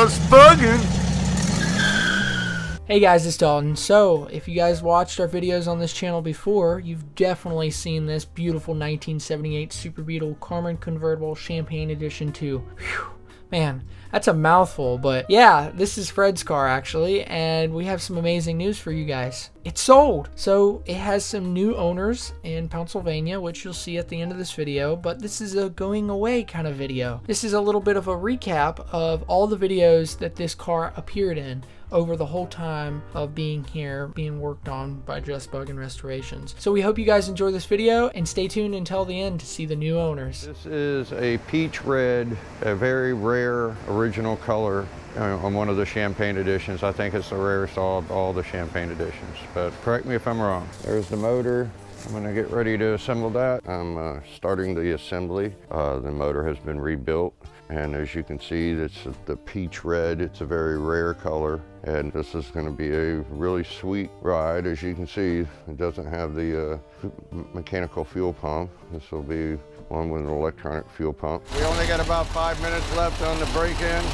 Bugging. Hey guys, it's Dalton. So, if you guys watched our videos on this channel before, you've definitely seen this beautiful 1978 Super Beetle Karmann Convertible Champagne Edition 2. Whew. Man, that's a mouthful, but yeah, this is Fred's car actually, and we have some amazing news for you guys. It's sold! So it has some new owners in Pennsylvania, which you'll see at the end of this video, but this is a going away kind of video. This is a little bit of a recap of all the videos that this car appeared in over the whole time of being here, being worked on by Just Buggin Restorations. So we hope you guys enjoy this video and stay tuned until the end to see the new owners. This is a peach red, a very rare original color on one of the champagne editions. I think it's the rarest of all the champagne editions, but correct me if I'm wrong. There's the motor. I'm gonna get ready to assemble that. I'm uh, starting the assembly. Uh, the motor has been rebuilt. And as you can see, it's the peach red. It's a very rare color. And this is gonna be a really sweet ride. As you can see, it doesn't have the uh, mechanical fuel pump. This will be one with an electronic fuel pump. We only got about five minutes left on the break-in.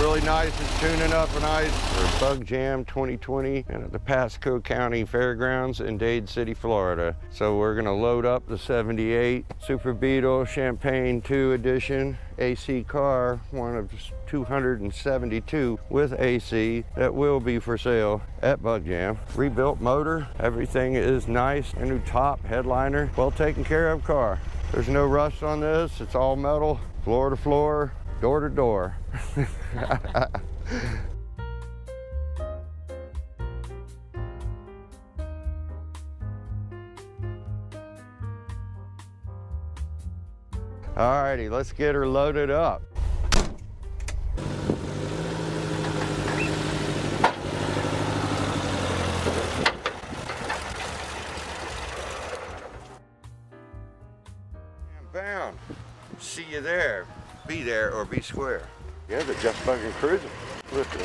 Really nice. It's tuning up nice for Bug Jam 2020 and at the Pasco County Fairgrounds in Dade City, Florida. So we're gonna load up the 78 Super Beetle Champagne 2 Edition AC car, one of 272 with AC that will be for sale at Bug Jam. Rebuilt motor, everything is nice. A new top, headliner, well taken care of car. There's no rust on this, it's all metal, floor to floor, door to door. Alrighty, let's get her loaded up. Or be square. Yeah, the Just Buggin Cruiser with the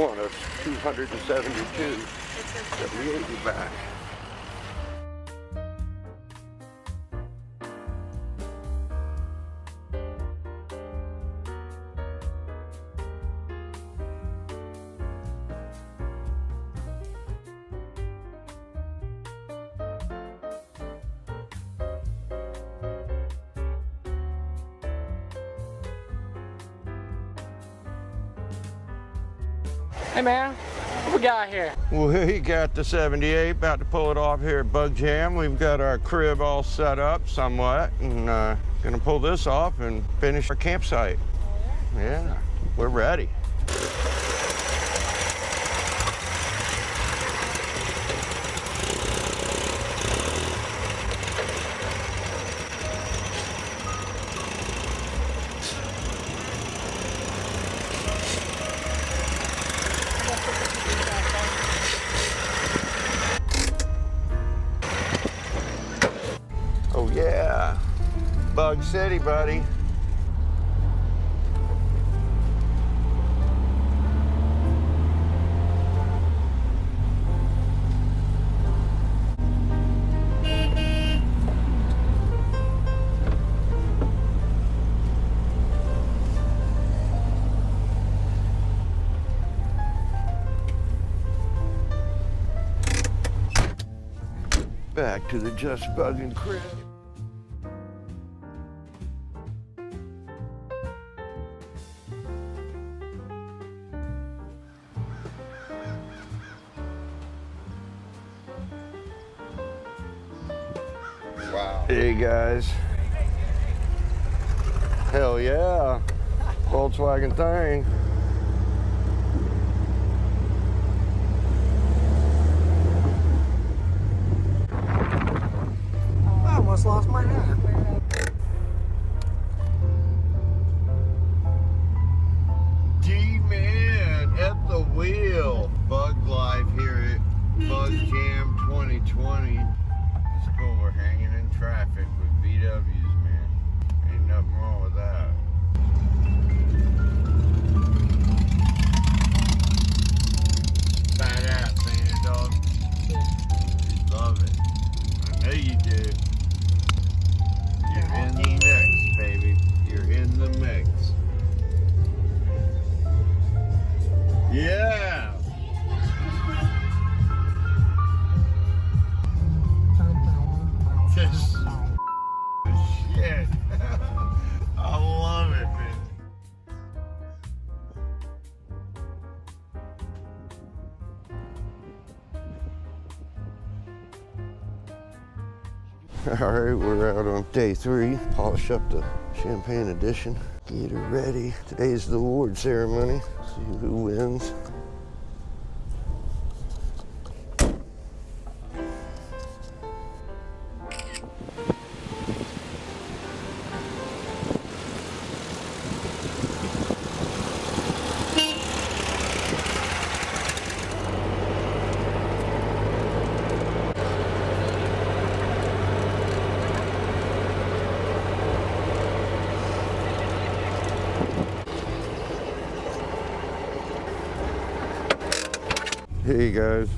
one of 272 78 back. Hey man, what we got here? Well we got the 78, about to pull it off here at Bug Jam. We've got our crib all set up somewhat and uh, gonna pull this off and finish our campsite. Yeah, we're ready. Buddy. Back to the Just Buggin crib. Guys. Hell yeah. Volkswagen thing. I almost lost my hat. Right, we're out on day three. Polish up the Champagne Edition. Get her ready. Today's the award ceremony. See who wins. Hey guys,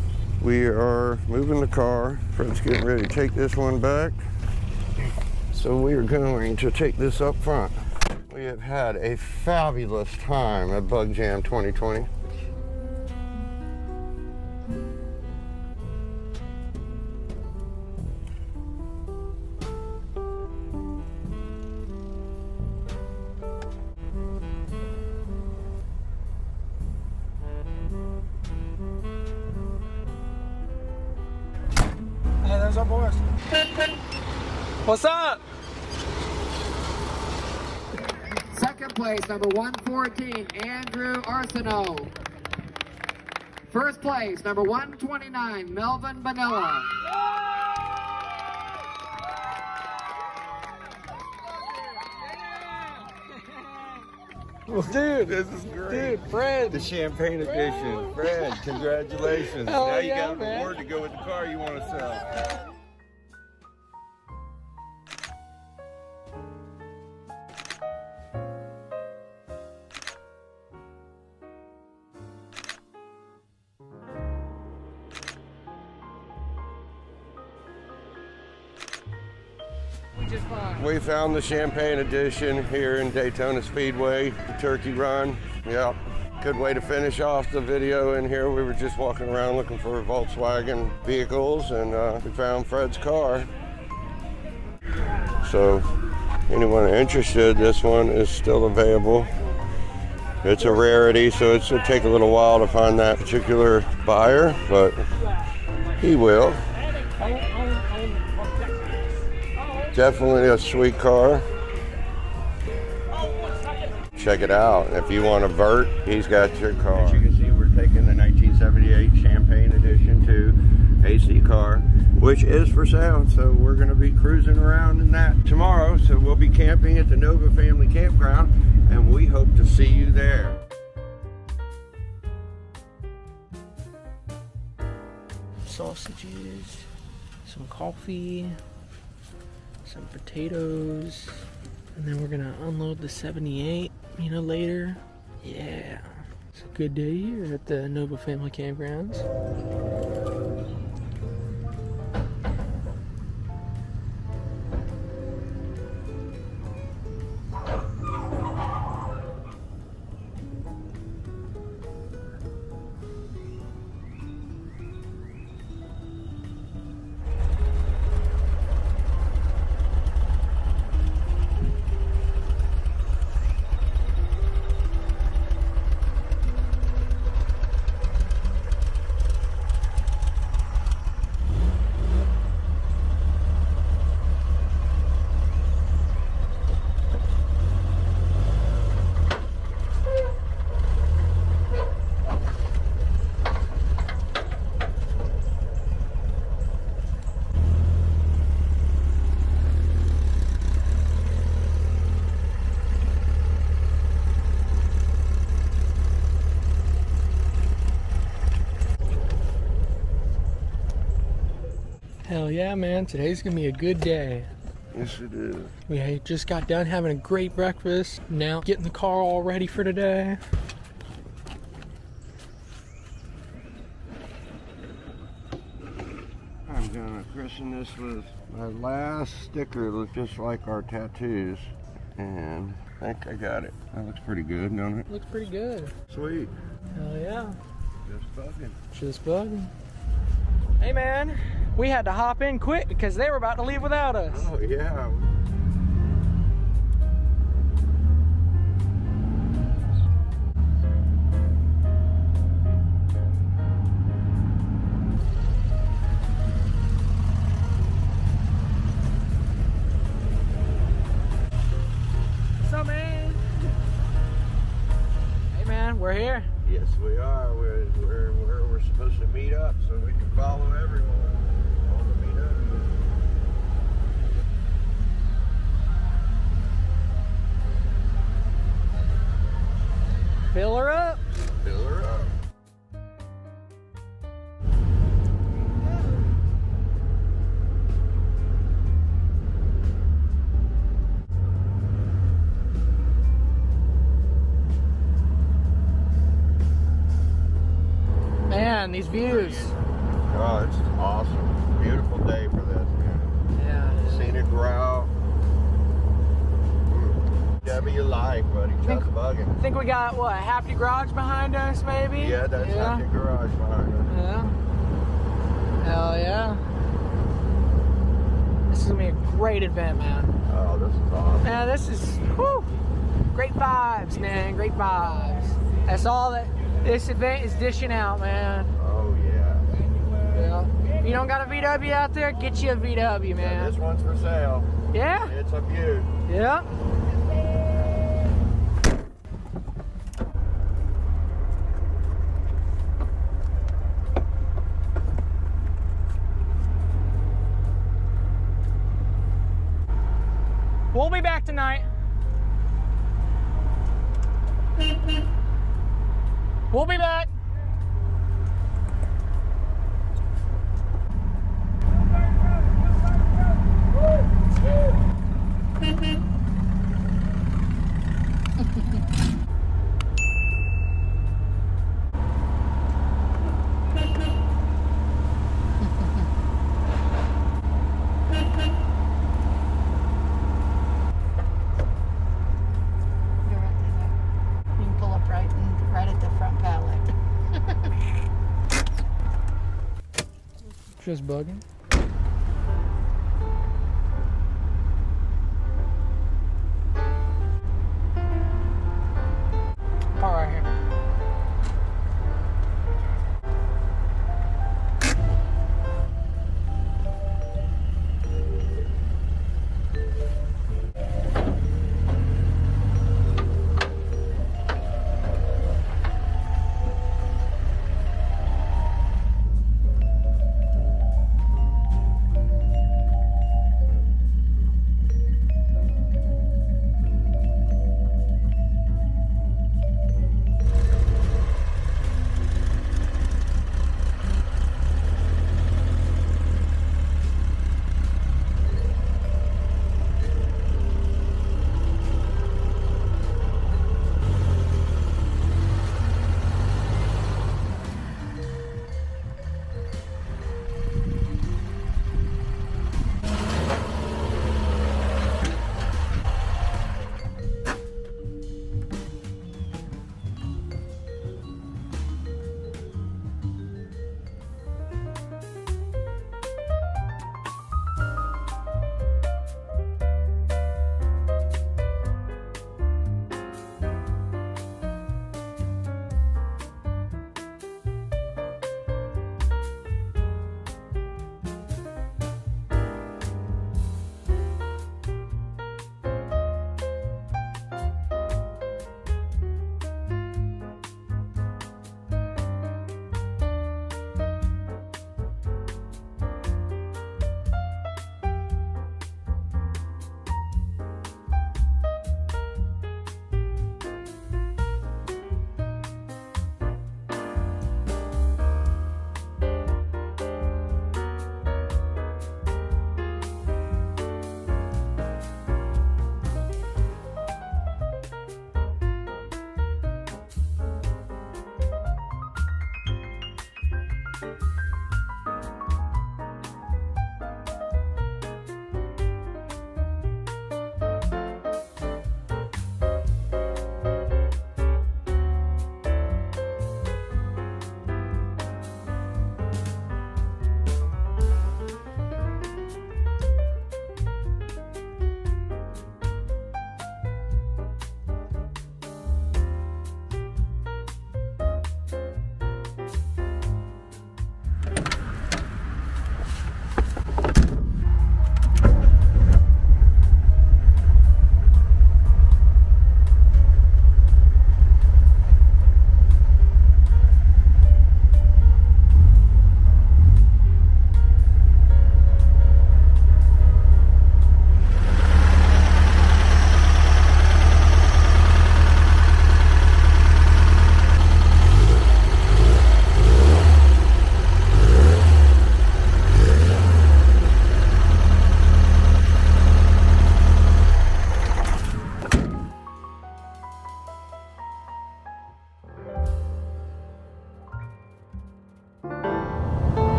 we are moving the car. Fred's getting ready to take this one back. So we are going to take this up front. We have had a fabulous time at Bug Jam 2020. What's up? Second place, number 114, Andrew Arsenault. First place, number 129, Melvin Vanilla. Dude, This is great. dude, Fred. The Champagne Edition. Fred, congratulations. Hell now you yeah, got an man. award to go with the car you want to sell. We. We found the Champagne Edition here in Daytona Speedway, the Turkey Run. Yep. Good way to finish off the video in here. We were just walking around looking for Volkswagen vehicles and uh, we found Fred's car. So anyone interested, this one is still available. It's a rarity, so it's gonna take a little while to find that particular buyer, but he will. Definitely a sweet car. Check it out. If you want a vert, he's got your car. As you can see, we're taking the 1978 Champagne Edition to AC car, which is for sale. So we're going to be cruising around in that tomorrow. So we'll be camping at the Nova Family Campground, and we hope to see you there. Sausages, some coffee, some potatoes, and then we're gonna unload the 78, you know, later. Yeah. It's a good day here at the Nova Family Campgrounds. Yeah, man. Today's gonna be a good day. Yes, it is. We just got done having a great breakfast. Now getting the car all ready for today. I'm gonna christen this with my last sticker look just like our tattoos. And I think I got it. That looks pretty good, don't it? Looks pretty good. Sweet. Hell yeah. Just bugging. Just bugging. Hey man, we had to hop in quick because they were about to leave without us. Oh yeah. Man, these views. Oh, it's awesome. Beautiful day for this, man. Yeah. Scenic route. Whatever you like, buddy. Think- Just bugging. I think we got what Happy Garage behind us, maybe. Yeah, that's yeah. Happy Garage behind us. Yeah. Hell yeah. This is gonna be a great event, man. Oh, this is awesome. Man, this is whew, great vibes, man. Great vibes. That's all that this event is dishing out, man. Oh, yeah. Yeah. You don't got a VW out there, get you a VW, man. this one's for sale. Yeah. It's a beaut. Yeah. We'll be back tonight. We'll be back. You're right there. You can pull up right and right at the front pallet. Just bugging.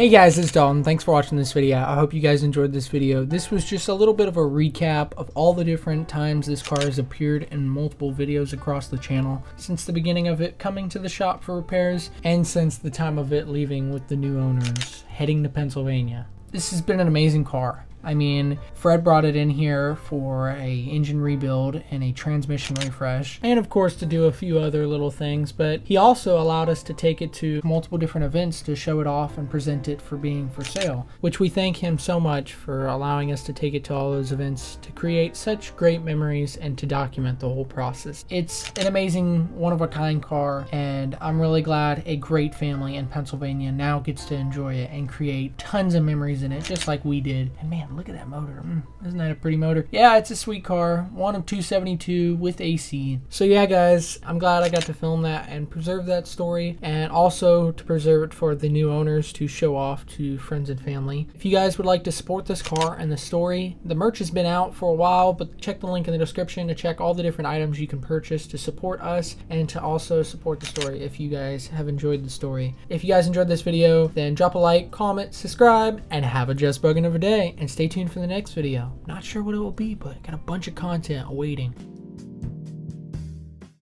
Hey guys, it's Dalton. Thanks for watching this video. I hope you guys enjoyed this video. This was just a little bit of a recap of all the different times this car has appeared in multiple videos across the channel since the beginning of it coming to the shop for repairs and since the time of it leaving with the new owners heading to Pennsylvania. This has been an amazing car. I mean, Fred brought it in here for a engine rebuild and a transmission refresh, and of course to do a few other little things, but he also allowed us to take it to multiple different events to show it off and present it for being for sale, which we thank him so much for allowing us to take it to all those events to create such great memories and to document the whole process. It's an amazing, one-of-a-kind car, and I'm really glad a great family in Pennsylvania now gets to enjoy it and create tons of memories in it, just like we did. And man, look at that motor. Mm, isn't that a pretty motor? Yeah, it's a sweet car. One of 272 with AC. So yeah, guys, I'm glad I got to film that and preserve that story and also to preserve it for the new owners to show off to friends and family. If you guys would like to support this car and the story, the merch has been out for a while, but check the link in the description to check all the different items you can purchase to support us and to also support the story if you guys have enjoyed the story. If you guys enjoyed this video, then drop a like, comment, subscribe, and have a just bugging of a day. And stay tuned for the next video. Not sure what it will be, but got a bunch of content awaiting.